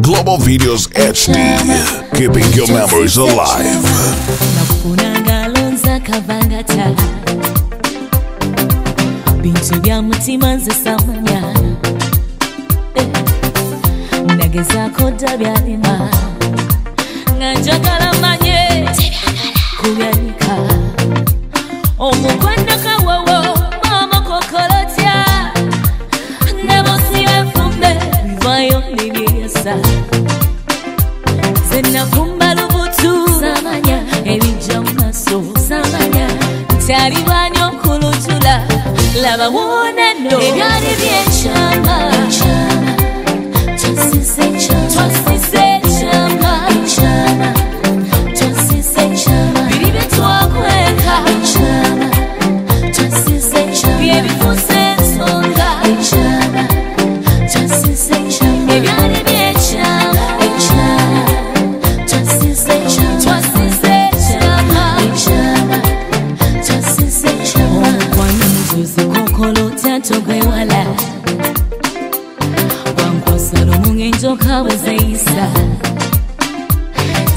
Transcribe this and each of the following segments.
Global Videos HD, keeping your memories alive. bintu bya mutima nze samanya nagezaako dda byalima nga njagala manye. Omukwano mañana, se arriba ni la vamos a no. togwe wala wankwasala omunga enjoka bwe zeyisa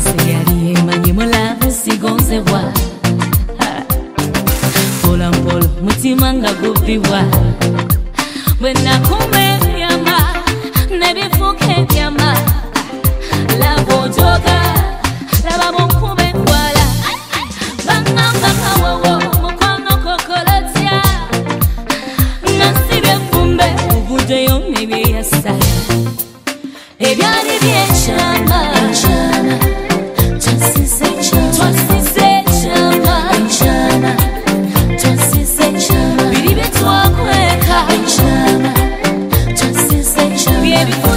zeyali emanyi mulabe sigonzebwa mpolampola mutima nga gubibwa bwe nakuma ebyama ne bifuuka ebyama laba ojoka byonna ebyeyasala ebyali byekyama. Twasize ekyama. Biri byetwakweka byebikula